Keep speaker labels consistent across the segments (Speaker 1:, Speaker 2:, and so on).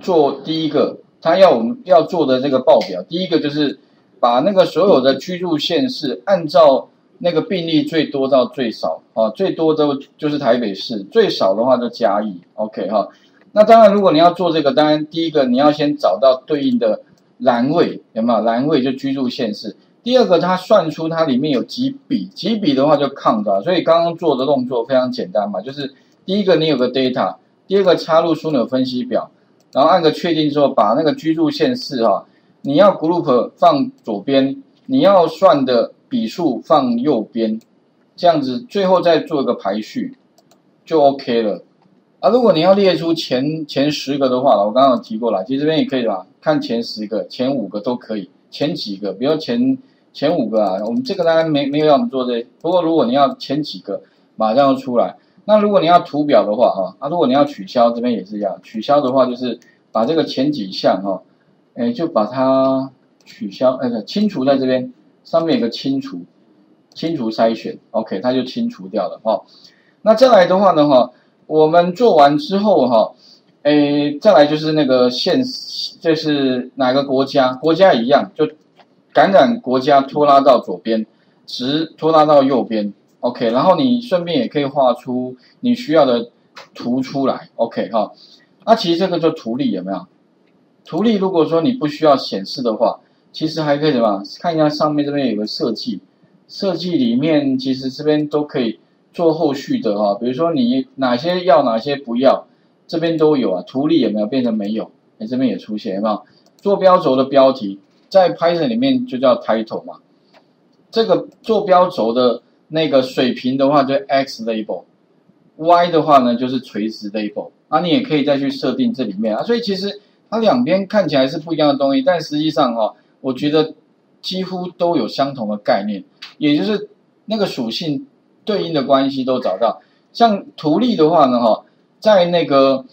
Speaker 1: 做第一个，他要我们要做的这个报表，第一个就是把那个所有的居住县市按照那个病例最多到最少啊，最多的就是台北市，最少的话就嘉义，OK 哈。那当然，如果你要做这个，当然第一个你要先找到对应的栏位，有没有栏位就居住县市。第二个，它算出它里面有几笔，几笔的话就抗的，所以刚刚做的动作非常简单嘛，就是第一个你有个 data，第二个插入枢纽分析表，然后按个确定之后，把那个居住县市哈，你要 group 放左边，你要算的笔数放右边，这样子最后再做一个排序，就 OK 了。啊，如果你要列出前前十个的话我刚刚有提过了，其实这边也可以吧，看前十个、前五个都可以，前几个，比如前。前五个啊，我们这个当然没没有让我们做这。不过如果你要前几个，马上就出来。那如果你要图表的话，哈，啊，如果你要取消，这边也是一样。取消的话就是把这个前几项，哈，哎，就把它取消，那个清除在这边上面有个清除，清除筛选，OK，它就清除掉了，哈。那再来的话呢，哈，我们做完之后，哈，哎，再来就是那个现，这是哪个国家？国家一样就。感染国家拖拉到左边，值拖拉到右边，OK，然后你顺便也可以画出你需要的图出来，OK 哈。那其实这个就图例有没有？图例如果说你不需要显示的话，其实还可以什么？看一下上面这边有个设计，设计里面其实这边都可以做后续的哈。比如说你哪些要，哪些不要，这边都有啊。图例有没有变成没有？哎，这边也出现有没有？坐标轴的标题。在 Python 里面就叫 title 嘛，这个坐标轴的那个水平的话就 x label，y 的话呢就是垂直 label，啊你也可以再去设定这里面啊，所以其实它两边看起来是不一样的东西，但实际上哈，我觉得几乎都有相同的概念，也就是那个属性对应的关系都找到。像图例的话呢哈，在那个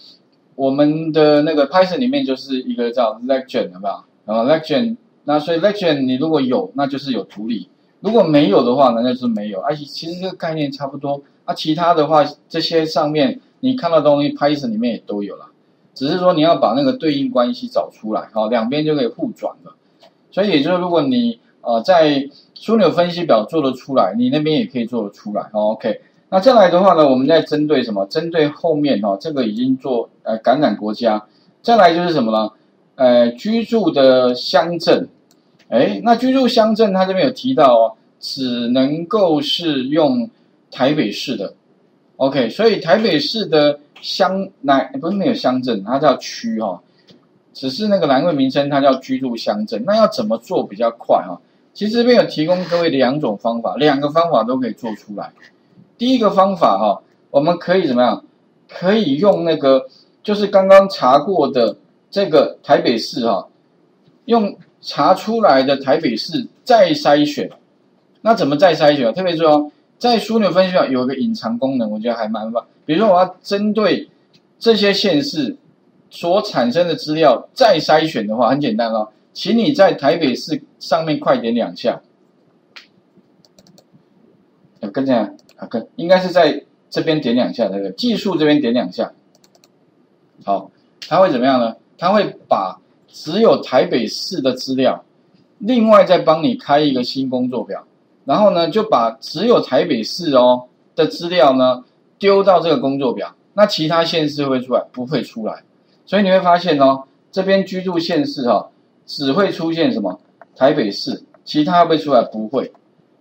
Speaker 1: 我们的那个 Python 里面就是一个叫 legend，好不好？然后 legend 那所以 legend 你如果有，那就是有图例；如果没有的话，那就是没有。而且其实这个概念差不多。啊，其他的话，这些上面你看到东西，Python 里面也都有了，只是说你要把那个对应关系找出来，好，两边就可以互转了。所以也就是如果你呃在枢纽分析表做得出来，你那边也可以做得出来。OK，那再来的话呢，我们在针对什么？针对后面哈，这个已经做呃感染国家，再来就是什么呢？呃，居住的乡镇。哎，那居住乡镇，它这边有提到哦，只能够是用台北市的，OK，所以台北市的乡，那不是没有乡镇，它叫区哈，只是那个栏位名称它叫居住乡镇。那要怎么做比较快哈？其实这边有提供各位两种方法，两个方法都可以做出来。第一个方法哈，我们可以怎么样？可以用那个，就是刚刚查过的这个台北市哈，用。查出来的台北市再筛选，那怎么再筛选？特别说，在枢纽分析表有一个隐藏功能，我觉得还蛮棒。比如说，我要针对这些县市所产生的资料再筛选的话，很简单哦，请你在台北市上面快点两下，跟这样啊，跟应该是在这边点两下，这个技术这边点两下，好，它会怎么样呢？它会把。只有台北市的资料，另外再帮你开一个新工作表，然后呢就把只有台北市哦的资料呢丢到这个工作表，那其他县市会出来？不会出来，所以你会发现哦这边居住县市哈只会出现什么？台北市，其他会出来？不会，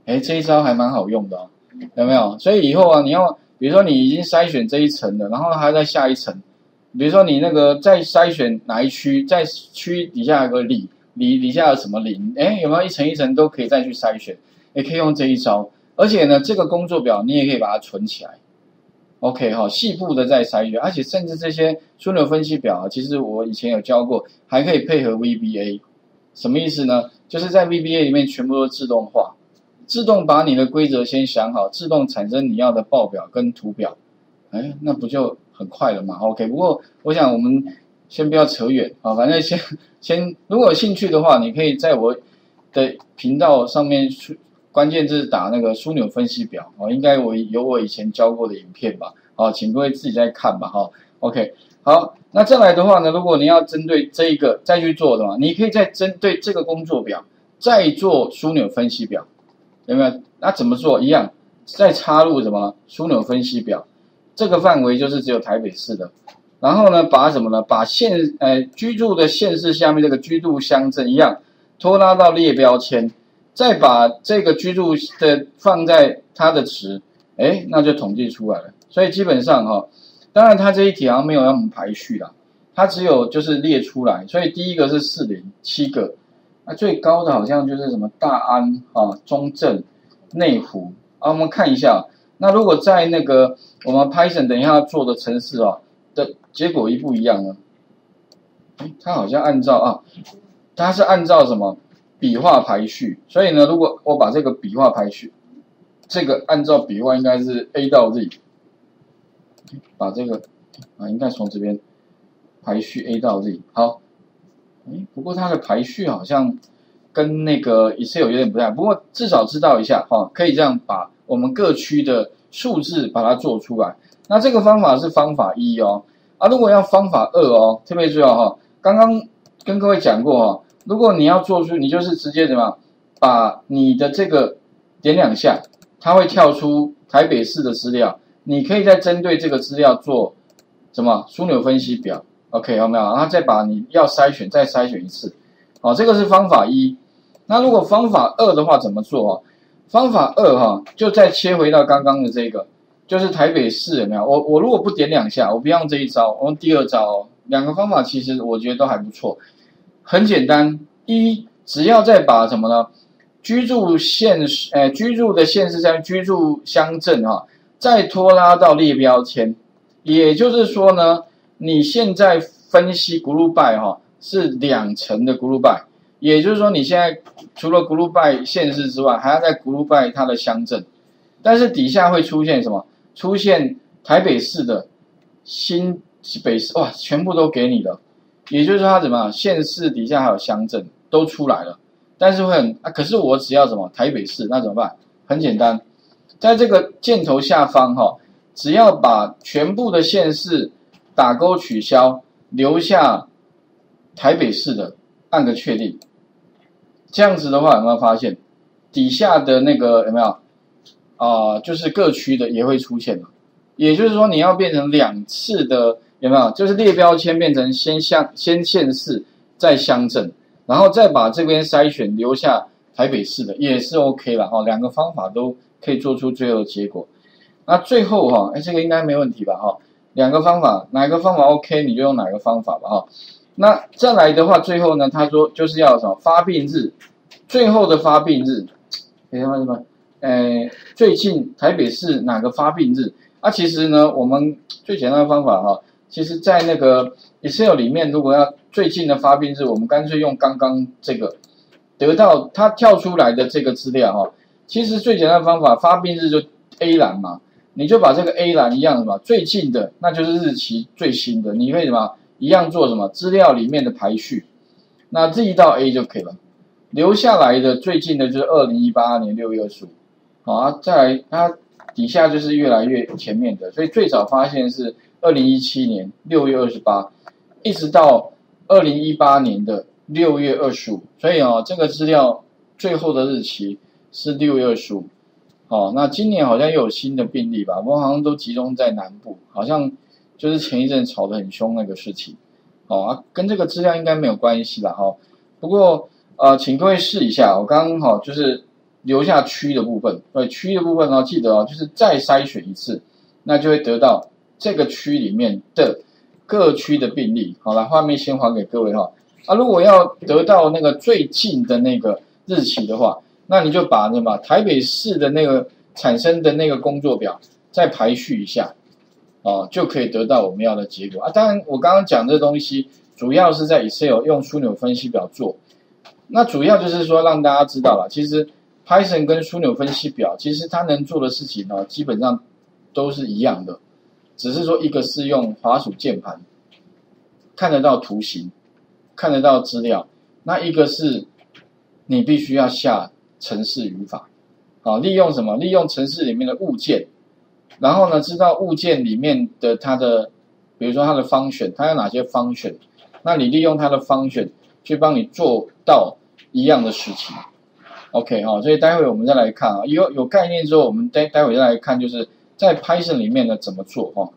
Speaker 1: 哎这一招还蛮好用的哦，有没有？所以以后啊你要比如说你已经筛选这一层了，然后还在下一层。比如说你那个在筛选哪一区，在区底下有个里里底下有什么零，哎，有没有一层一层都可以再去筛选，也可以用这一招。而且呢，这个工作表你也可以把它存起来，OK 哈，细部的再筛选，而且甚至这些枢纽分析表啊，其实我以前有教过，还可以配合 VBA，什么意思呢？就是在 VBA 里面全部都自动化，自动把你的规则先想好，自动产生你要的报表跟图表，哎，那不就？很快了嘛，OK。不过我想我们先不要扯远啊，反正先先，如果有兴趣的话，你可以在我的频道上面关键字打那个枢纽分析表啊，应该我有我以前教过的影片吧，好，请各位自己再看吧，哈，OK。好，那再来的话呢，如果你要针对这一个再去做的话，你可以再针对这个工作表再做枢纽分析表，有没有？那怎么做？一样，再插入什么枢纽分析表？这个范围就是只有台北市的。然后呢，把什么呢？把县呃居住的县市下面这个居住乡镇一样拖拉到列标签，再把这个居住的放在它的值，哎，那就统计出来了。所以基本上哈。当然，它这一题好像没有让我们排序啦，它只有就是列出来。所以第一个是四零七个，那最高的好像就是什么大安啊、中正、内湖啊。我们看一下，那如果在那个我们 Python 等一下做的城市啊的结果一不一样呢？它好像按照啊，它是按照什么笔画排序？所以呢，如果我把这个笔画排序，这个按照笔画应该是 A 到 Z。把这个啊，应该从这边排序 A 到 Z。好，哎，不过它的排序好像跟那个 Excel 有点不太，不过至少知道一下哈，可以这样把我们各区的数字把它做出来。那这个方法是方法一哦，啊，如果要方法二哦，特别重要哈。刚刚跟各位讲过哈，如果你要做出，你就是直接怎么把你的这个点两下，它会跳出台北市的资料。你可以再针对这个资料做什么枢纽分析表，OK 有没有？然后再把你要筛选再筛选一次，好，这个是方法一。那如果方法二的话怎么做啊？方法二哈，就再切回到刚刚的这个，就是台北市有没有？我我如果不点两下，我不用这一招，我用第二招。两个方法其实我觉得都还不错，很简单。一只要再把什么呢？居住县市，呃，居住的县市在居住乡镇哈。再拖拉到列标签，也就是说呢，你现在分析 group by 哈是两层的 group by，也就是说你现在除了 group by 县市之外，还要在 group by 它的乡镇，但是底下会出现什么？出现台北市的新北市哇，全部都给你了，也就是说它怎么县市底下还有乡镇都出来了，但是会很啊，可是我只要什么台北市，那怎么办？很简单。在这个箭头下方，哈，只要把全部的县市打勾取消，留下台北市的，按个确定。这样子的话，有没有发现底下的那个有没有啊？就是各区的也会出现了。也就是说，你要变成两次的，有没有？就是列标签变成先乡先县市，再乡镇，然后再把这边筛选留下台北市的，也是 OK 了哈。两个方法都。可以做出最后的结果，那最后哈，哎，这个应该没问题吧哈？两个方法，哪个方法 OK，你就用哪个方法吧哈。那再来的话，最后呢，他说就是要什么发病日，最后的发病日，哎什么什么，哎，最近台北市哪个发病日？啊，其实呢，我们最简单的方法哈，其实在那个 Excel 里面，如果要最近的发病日，我们干脆用刚刚这个得到它跳出来的这个资料哈。其实最简单的方法，发病日就 A 栏嘛，你就把这个 A 栏一样什么最近的，那就是日期最新的，你可以什么一样做什么资料里面的排序，那 Z 到 A 就可以了。留下来的最近的就是二零一八年六月二十五，好啊，再来它底下就是越来越前面的，所以最早发现是二零一七年六月二十八，一直到二零一八年的六月二十五，所以啊，这个资料最后的日期。是六月二十五，好，那今年好像又有新的病例吧？不过好像都集中在南部，好像就是前一阵吵得很凶那个事情，好啊，跟这个资料应该没有关系了哈。不过呃，请各位试一下，我刚刚好就是留下区的部分，对区的部分呢，记得哦，就是再筛选一次，那就会得到这个区里面的各区的病例。好了，画面先还给各位哈。啊，如果要得到那个最近的那个日期的话。那你就把那么台北市的那个产生的那个工作表再排序一下，哦，就可以得到我们要的结果啊。当然，我刚刚讲这东西主要是在 Excel 用枢纽分析表做，那主要就是说让大家知道了，其实 Python 跟枢纽分析表其实它能做的事情呢，基本上都是一样的，只是说一个是用滑鼠键盘看得到图形，看得到资料，那一个是你必须要下。城市语法，啊，利用什么？利用城市里面的物件，然后呢，知道物件里面的它的，比如说它的 function，它有哪些 function，那你利用它的 function 去帮你做到一样的事情。OK 哈，所以待会我们再来看啊，有有概念之后，我们待待会再来看，就是在 Python 里面呢怎么做哈。